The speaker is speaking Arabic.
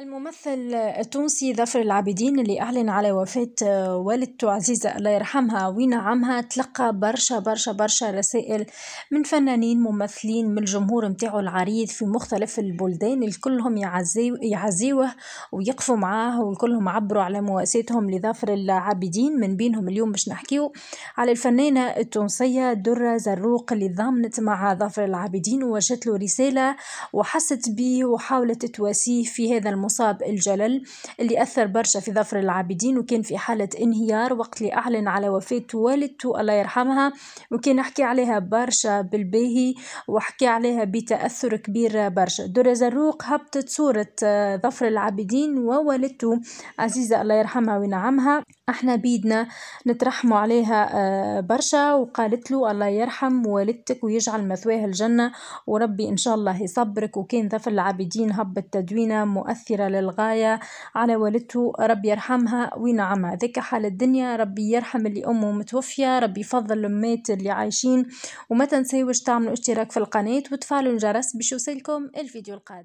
الممثل التونسي ظفر العابدين اللي أعلن على وفاة والدته عزيزة الله يرحمها وينعمها تلقى برشا برشا برشا رسائل من فنانين ممثلين من الجمهور متاعه العريض في مختلف البلدان الكلهم يعزيوه ويقفوا معاه والكلهم عبروا على مواساتهم لظفر العابدين. من بينهم اليوم باش نحكيو على الفنانة التونسية درة زروق اللي ضامنت مع ظفر العابدين ووجهت له رسالة وحست به وحاولت تواسيه في هذا المصاب الجلل اللي أثر برشا في ظفر العابدين وكان في حالة انهيار وقت اللي أعلن على وفاة والدته الله يرحمها. وكان حكي عليها برشا بالباهي وحكي عليها بتأثر كبير برشا. درة زروق هبطت صورة ظفر العابدين ووالدته. عزيزة الله يرحمها وينعمها. إحنا بيدنا نترحموا عليها برشا. وقالت له الله يرحم والدتك ويجعل مثواها الجنة. وربي إن شاء الله يصبرك. وكان ظفر العابدين هبط تدوينة مؤثرة للغاية على والدته. ربي يرحمها وينعمها. ذيك حال الدنيا ربي يرحم اللي أمه متوفية. ربي يفضل الأمات اللي عايشين. وما تنسيوش تعملوا اشتراك في القناة وتفعلوا الجرس باش يوصلكم الفيديو القادم.